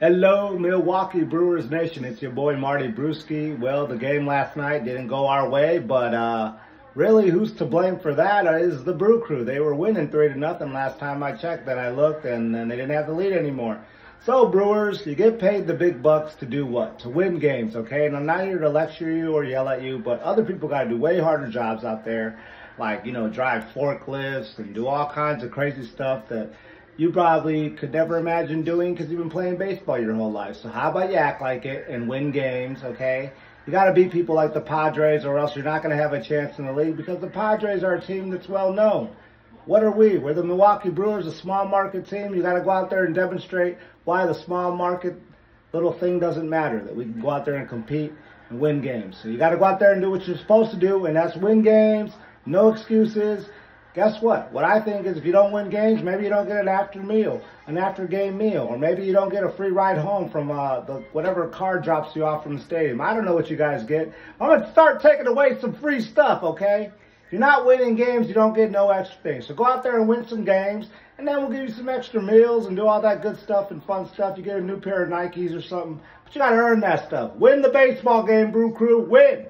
Hello, Milwaukee Brewers Nation. It's your boy Marty Brewski. Well, the game last night didn't go our way, but uh, really, who's to blame for that is the Brew Crew. They were winning three to nothing last time I checked. Then I looked, and then they didn't have the lead anymore. So, Brewers, you get paid the big bucks to do what? To win games, okay? And I'm not here to lecture you or yell at you, but other people got to do way harder jobs out there, like you know, drive forklifts and do all kinds of crazy stuff that you probably could never imagine doing because you've been playing baseball your whole life. So how about you act like it and win games, okay? You got to beat people like the Padres or else you're not going to have a chance in the league because the Padres are a team that's well known. What are we? We're the Milwaukee Brewers, a small market team. You got to go out there and demonstrate why the small market little thing doesn't matter, that we can go out there and compete and win games. So you got to go out there and do what you're supposed to do, and that's win games, no excuses, guess what? What I think is if you don't win games, maybe you don't get an after meal, an after game meal, or maybe you don't get a free ride home from uh, the whatever car drops you off from the stadium. I don't know what you guys get. I'm gonna start taking away some free stuff, okay? If you're not winning games, you don't get no extra things. So go out there and win some games, and then we'll give you some extra meals and do all that good stuff and fun stuff. You get a new pair of Nikes or something, but you gotta earn that stuff. Win the baseball game, Brew Crew. Win.